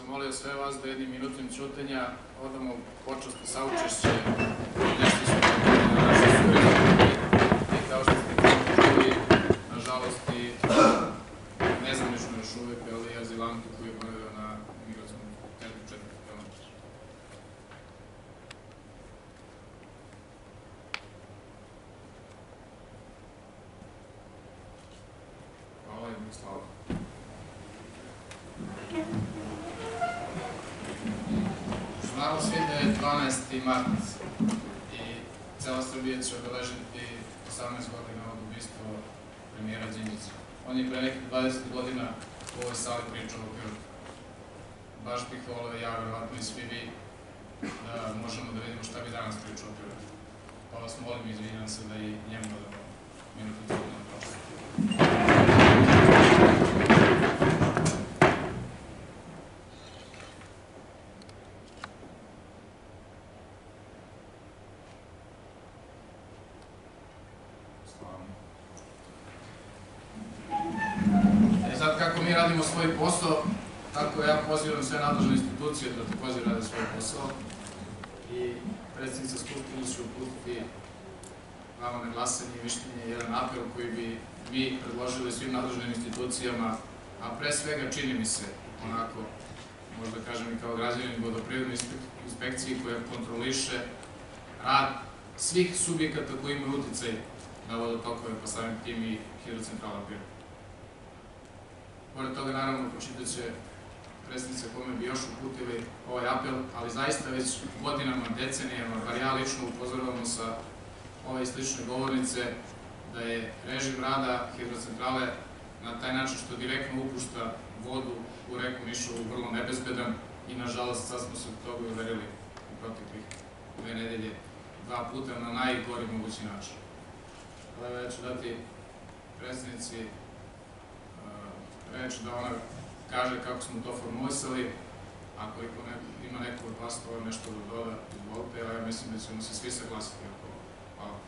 zamolio sve vas da jednim minutom ćutenja odamo počast i saučešće nešto smo na naše suverenike i kao što ste čuli, nažalost i nezamišno još uvek, ali i azilantu koji je Znamo svi da je 12. mart i cela Srbija će obeležiti 18 godina od ubistva premijera Đinđića. On je pre nekih 20 godina u ovoj sali pričao o Pirotu. Baš bih voleo ja, verovatno i svi vi, da možemo da vidimo šta bi danas pričao o Pirotu. Pa vas molim, izvinjam se da i njemu dodamo E sad, kako mi radimo svoj posao, tako ja pozivam sve nadležne institucije da takođe rade svoj posao. I predsjednica Skupštine će uputiti vama na glasanje i mišljenje jedan apel koji bi mi predložili svim nadležnim institucijama, a pre svega čini mi se onako, možda kažem i kao građanin vodoprivrednoj inspekciji koja kontroliše rad svih subjekata koji imaju uticaj na vodotokove, pa samim tim i hidrocentrala Pirot. Pored toga, naravno, pročitat će predstavnice kome bi još uputili ovaj apel, ali zaista već godinama, decenijama, bar ja lično upozoravamo sa ove slične govornice, da je režim rada hidrocentrale na taj način što direktno upušta vodu u reku Nišovu vrlo nebezbedan i nažalost sad smo se od toga uverili u proteklih dve nedelje dva puta na najgori mogući način. Ja ću dati predstavnici reč da ona kaže kako smo to formulisali, ako ima neko od vas to nešto da doda, izvolite, ja mislim da ćemo se svi saglasiti oko Hvala.